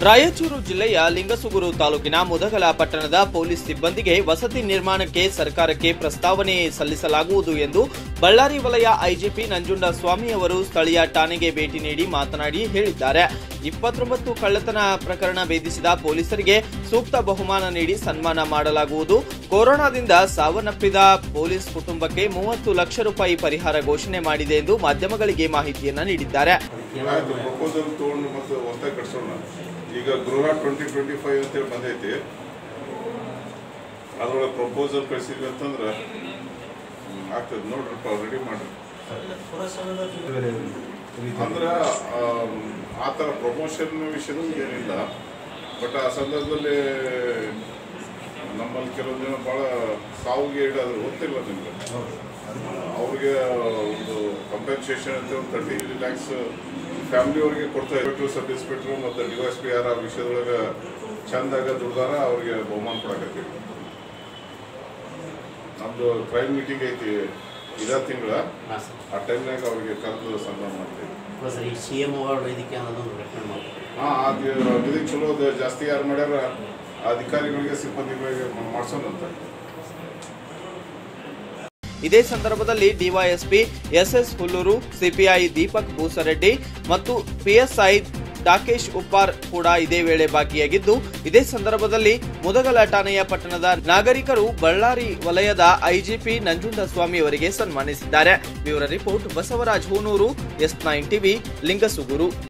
ರಾಯಚೂರು ಜಿಲ್ಲೆಯ ಲಿಂಗಸುಗೂರು ತಾಲೂಕಿನ ಮುದಗಲ ಪಟ್ಟಣದ ಪೊಲೀಸ್ ಸಿಬ್ಬಂದಿಗೆ ವಸತಿ ನಿರ್ಮಾಣಕ್ಕೆ ಸರ್ಕಾರಕ್ಕೆ ಪ್ರಸ್ತಾವನೆ ಸಲ್ಲಿಸಲಾಗುವುದು ಎಂದು ಬಳ್ಳಾರಿ ವಲಯ ಐಜಿಪಿ ನಂಜುಂಡ ಸ್ವಾಮಿ ಅವರು ಸ್ಥಳೀಯ ಠಾಣೆಗೆ ಭೇಟಿ ನೀಡಿ ಮಾತನಾಡಿ ಹೇಳಿದ್ದಾರೆ. ಇಪ್ಪತ್ತೊಂಬತ್ತು ಕಳ್ಳತನ ಪ್ರಕರಣ ಭೇದಿಸಿದ ಪೊಲೀಸರಿಗೆ ಸೂಕ್ತ ಬಹುಮಾನ ನೀಡಿ ಸನ್ಮಾನ ಮಾಡಲಾಗುವುದು. ಕೊರೋನಾದಿಂದ ಸಾವನ್ನಪ್ಪಿದ ಪೊಲೀಸ್ ಕುಟುಂಬಕ್ಕೆ ಮೂವತ್ತು ಲಕ್ಷ ರೂಪಾಯಿ ಪರಿಹಾರ ಘೋಷಣೆ ಮಾಡಿದೆ ಎಂದು ಮಾಧ್ಯಮಗಳಿಗೆ ಮಾಹಿತಿಯನ್ನು ನೀಡಿದ್ದಾರೆ. ಆಗ್ತದೆ. ನೋಡ್ರಪ್ಪ ರೆಡಿ ಮಾಡ್ರಿ. ಅಂದ್ರೆ ಆ ಥರ ಪ್ರಮೋಷನ್ ವಿಷಯನೂ ಏನಿಲ್ಲ. ಬಟ್ ಆ ಸಂದರ್ಭದಲ್ಲಿ ನಮ್ಮಲ್ಲಿ ಕೆಲವೊಂದು ಜನ ಭಾಳ ಸಾವಿಗೆ ಇಡೋದು ಗೊತ್ತಿಲ್ಲ ನಿಮ್ಗೆ. ಅವ್ರಿಗೆ ಒಂದು ಕಂಪೆನ್ಸೇಷನ್ ಅಂತ ಒಂದು ತರ್ಟಿ ಲ್ಯಾಕ್ಸ್ ಫ್ಯಾಮಿಲಿ ಅವ್ರಿಗೆ ಕೊಡ್ತಾ ಇರ್ಬೇಕು ಸಬ್ ಇನ್ಸ್ಪೆಕ್ಟ್ರು ಮತ್ತು ಡಿ ಎಸ್ ಪಿ ಆರ್ ಆ ವಿಷಯದೊಳಗೆ ಚಂದಾಗ ದುಡ್ದಾರ ಅವ್ರಿಗೆ ಬಹುಮಾನ ಕೊಡಕತ್ತೀವಿ. ನಮ್ದು ಕ್ರೈಮ್ ಮೀಟಿಂಗ್ ಐತಿ ಇದೇ ತಿಂಗಳ ಹಾಂ ಸರ್. ಆ ಟೈಮ್ನಾಗ ಅವ್ರಿಗೆ ಕರೆದು ಸನ್ಮಾನ ಮಾಡ್ತೀವಿ. ಸರ್ ಈ ಸಿ ಎಂ ಅವಾರ್ಡ್ ಇದಕ್ಕೆ ಅನ್ನೋದೊಂದು ರೆಕಮೆಂಡ್ ಮಾಡ್ತೀವಿ. ಹಾಂ ಅದು ಚಲೋ ಅದು ಜಾಸ್ತಿ ಯಾರು ಮಾಡ್ಯಾರ ಅಧಿಕಾರಿಗಳಿಗೆ ಸಿಬ್ಬಂದಿಗಳಿಗೆ ಮಾಡ್ಸೋಣಂತ. ಇದೇ ಸಂದರ್ಭದಲ್ಲಿ DYSP SS Hullur CPI Deepak Bhusareddy ಮತ್ತು ಪಿಎಸ್ಐ ಡಾಕೇಶ್ ಉಪ್ಪಾರ್ ಕೂಡ ಇದೇ ವೇಳೆ ಭಾಗಿಯಾಗಿದ್ದು ಇದೇ ಸಂದರ್ಭದಲ್ಲಿ ಮುದಗಲ ಠಾಣೆಯ ಪಟ್ಟಣದ ನಾಗರಿಕರು ಬಳ್ಳಾರಿ ವಲಯದ ಐಜಿಪಿ ನಂಜುಂಡಸ್ವಾಮಿ ಅವರಿಗೆ ಸನ್ಮಾನಿಸಿದ್ದಾರೆ. Bureau report Basavaraj Hunur, S nine TV, Lingasugur.